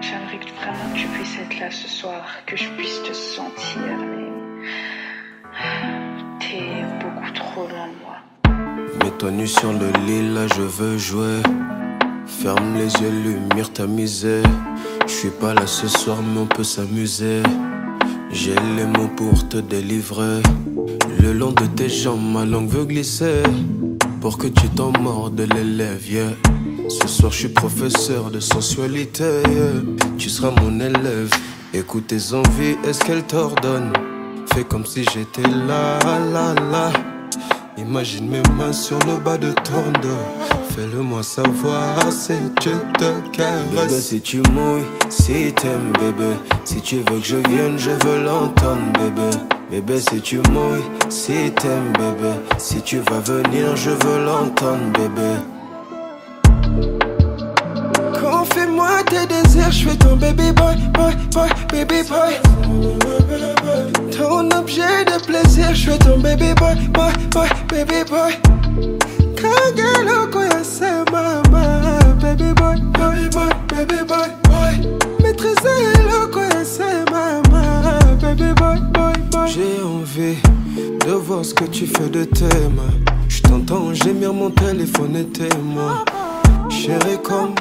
J'aimerais vraiment que tu puisses être là ce soir, que je puisse te sentir, mais t'es beaucoup trop loin de moi. Mets-toi nu sur le lit, là je veux jouer. Ferme les yeux, lumière tamisée. Je suis pas là ce soir, mais on peut s'amuser. J'ai les mots pour te délivrer. Le long de tes jambes, ma langue veut glisser. Pour que tu t'en mordes les lèvres, yeah. Ce soir, je suis professeur de sensualité. yeah. Tu seras mon élève. Écoute tes envies, est-ce qu'elle t'ordonne? Fais comme si j'étais là, là, là. Imagine mes mains sur le bas de ton dos. Fais-le moi savoir si tu te caresses. Bébé, si tu mouilles, si t'aimes, bébé. Si tu veux que je vienne, je veux l'entendre, bébé. Bébé, si tu mouilles, si t'aimes, bébé. Si tu vas venir, je veux l'entendre, bébé. Confie-moi tes désirs, je suis ton baby boy, boy, boy, baby boy. Je suis ton baby boy, boy, boy, baby boy. Kagelo koyase mama, baby boy, baby boy, baby boy, boy. Maîtriser le koyase mama, baby boy, boy, boy. J'ai envie de voir ce que tu fais de tes mains. Je t'entends gémir, mon téléphone est témoin. Chérie comme